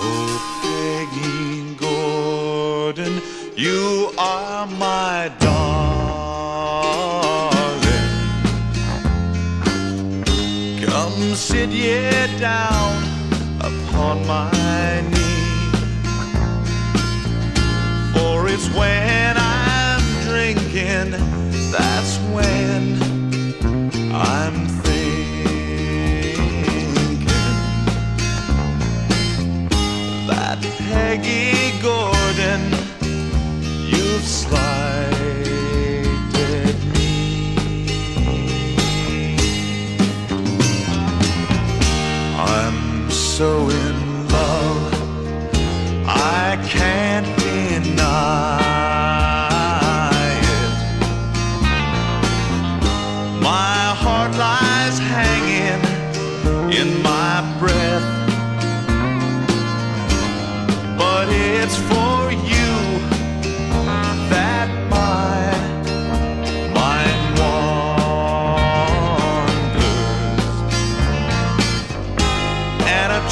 Oh, Peggy Gordon, you are my darling. Come sit ye down upon my knee, for it's when I'm drinking that's when. That Peggy Gordon, you've slighted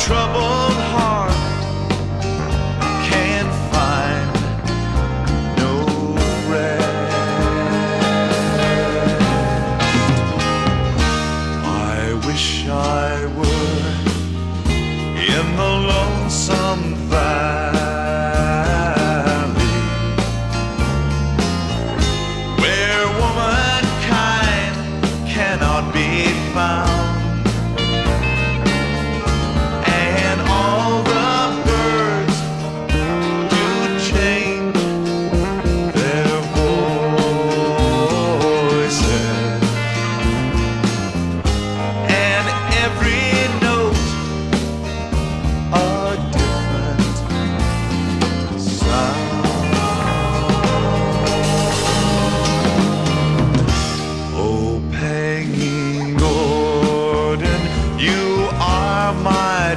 and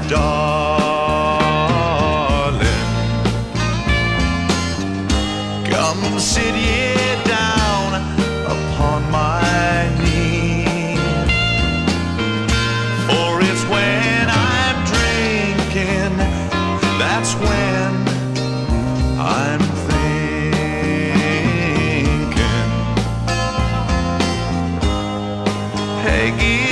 darling. Come sit ye down upon my knee. For it's when I'm drinking, that's when I'm thinking. Peggy